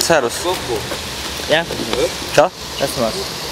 Saros. Koliko? Ja. Čo? Ja sam vas.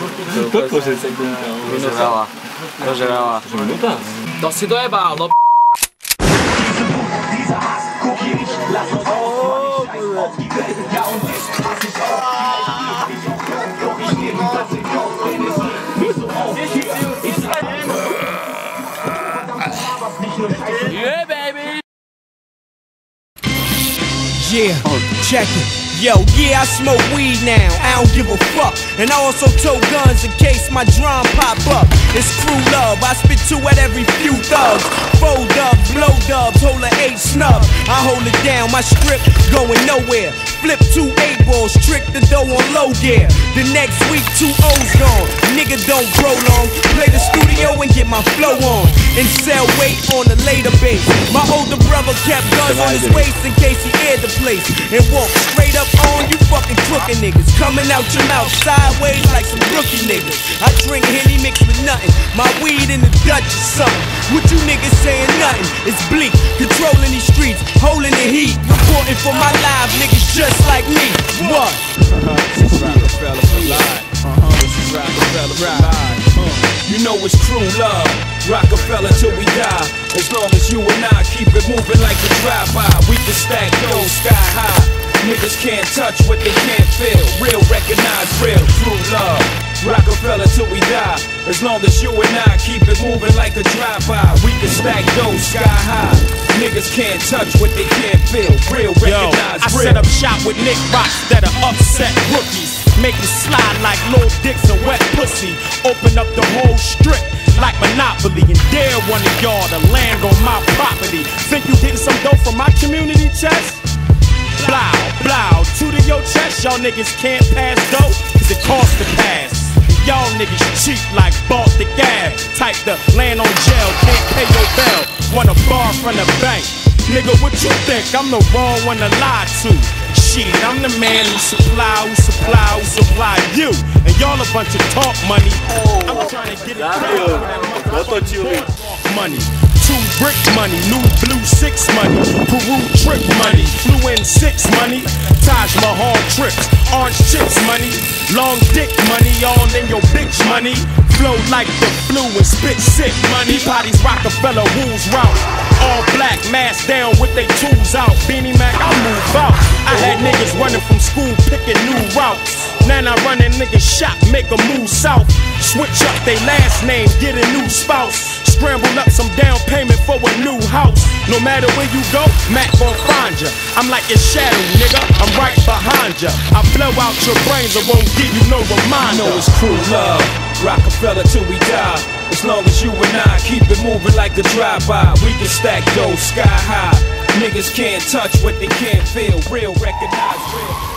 Tot i cumpă. Kožerala. To no baby! Yeah, check it. Yo, yeah, I smoke weed now. I don't give a fuck. And I also tow guns in case my drum pop up. It's true love. I spit two at every few thugs. Fold dubs, blow dubs, hold a eight snub. I hold it down. My script going nowhere. Flip two eight balls, trick the dough on low gear. The next week, two O's gone. Nigga don't grow long. Play the studio and get my flow on. And sell weight on the later base. My older brother kept guns on his waist in case he aired the place. And walked straight up on you fucking crooked niggas. Coming out your mouth sideways like some rookie niggas. I drink Henny mixed with nothing. My weed in the Dutch or something. What you niggas saying nothing? It's bleak. Controlling these streets, holding the heat. Reporting for my live niggas just like me. What? This is Roc-A-Fella. Uh-huh. You know it's true love. Roc-A-Fella till we die. As long as you and I keep it moving like a drive-by, we can stack those sky high. Niggas can't touch what they can't feel. Real recognize real, true love. Roc-A-Fella till we die. As long as you and I keep it moving like a drive-by, we can stack those sky high. Niggas can't touch what they can't feel. Real Yo, recognize I real. set up shop with Nick Rocks that are upset rookies. Make it slide like little dicks and wet pussy. Open up the whole strip like Monopoly and dare one of y'all to land on my property. Think you getting some dough from my community chest? Y'all niggas can't pass dough, cause it costs to pass. Y'all niggas cheap like Baltic Ave. Type the land on jail, can't pay your bill. Wanna bar from the bank. Nigga, what you think? I'm the wrong one to lie to. Shit, I'm the man who supply, who supply, who supply you. And y'all a bunch of talk money. I'm trying to get it money. Two brick money, new blue six money, Peru trip money, flew in six money, Taj Mahal trips, orange chips money, long dick money, all in your bitch money, flow like the flu and spit sick money, bodies Roc-A-Fella, Wool's route, all black, mask down with they tools out, Beanie Mac, I move out, I had niggas running from school picking new routes. Now I run a nigga shop, make a move south. Switch up they last name, get a new spouse. Scramble up some down payment for a new house. No matter where you go, Mac gon' find ya. I'm like your shadow, nigga. I'm right behind ya. I blow out your brains, I won't give you no reminder. know it's true love. Roc-A-Fella till we die. As long as you and I keep it moving like a drive-by, we can stack those sky high. Niggas can't touch what they can't feel. Real recognize real.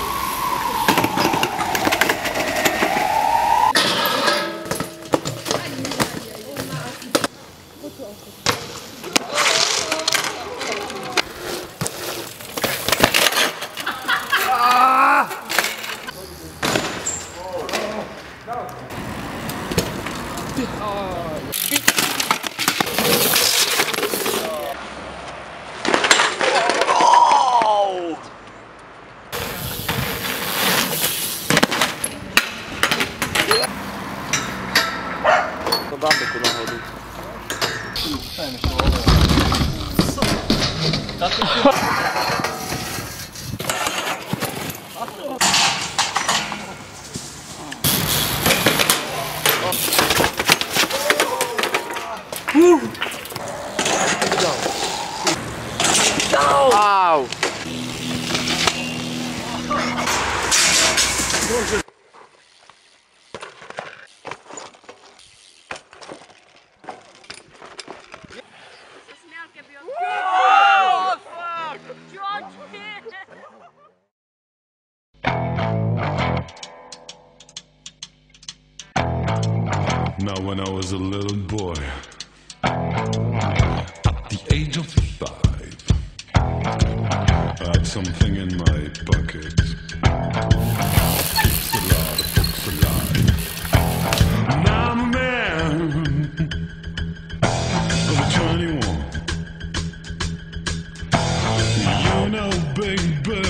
歳の人多いよ。A little boy, at the age of five, I had something in my bucket. Keeps a lot of books alive. Now I'm a man of 21. You know, baby,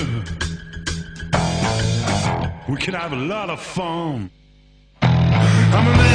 we can have a lot of fun. I'm a man.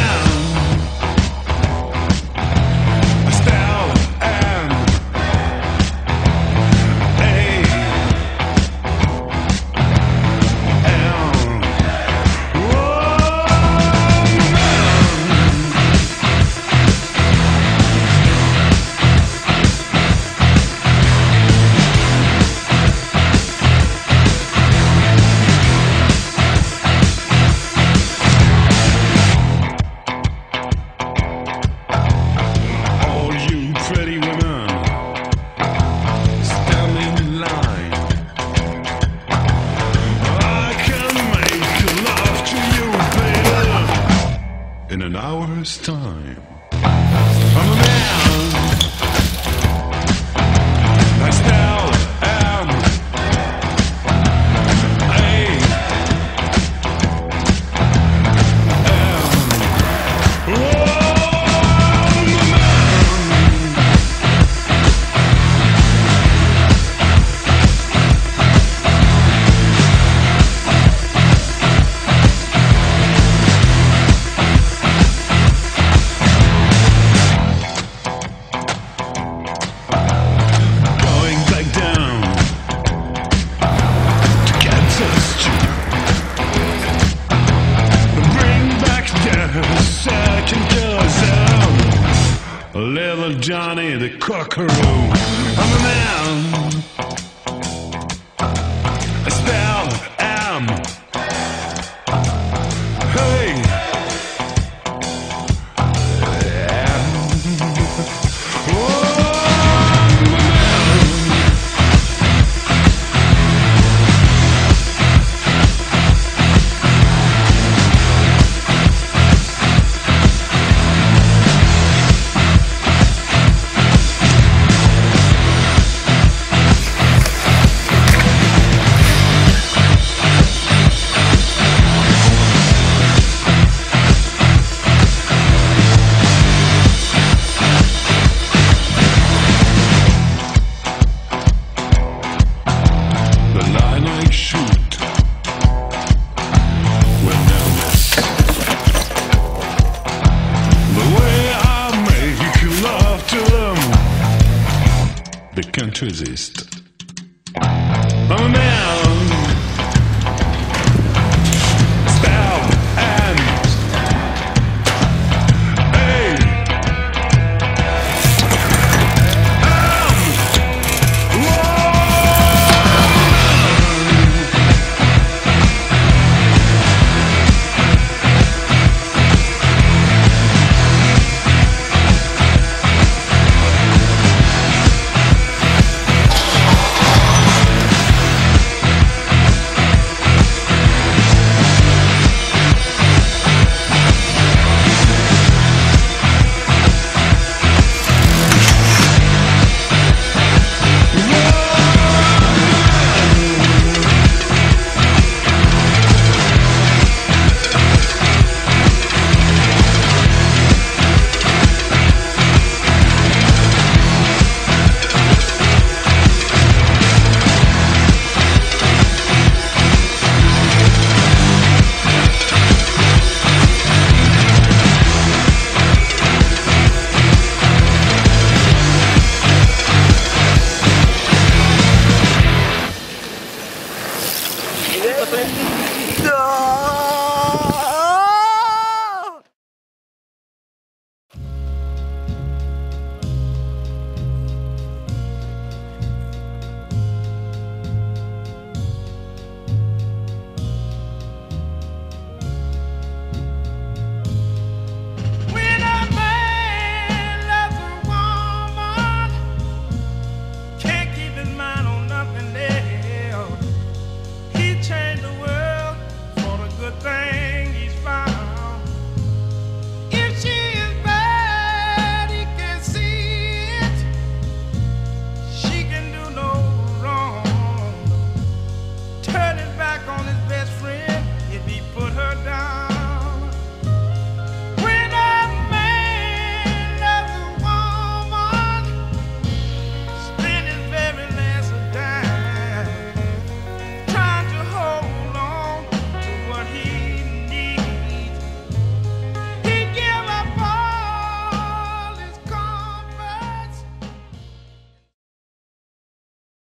Cockaroo. Can't resist.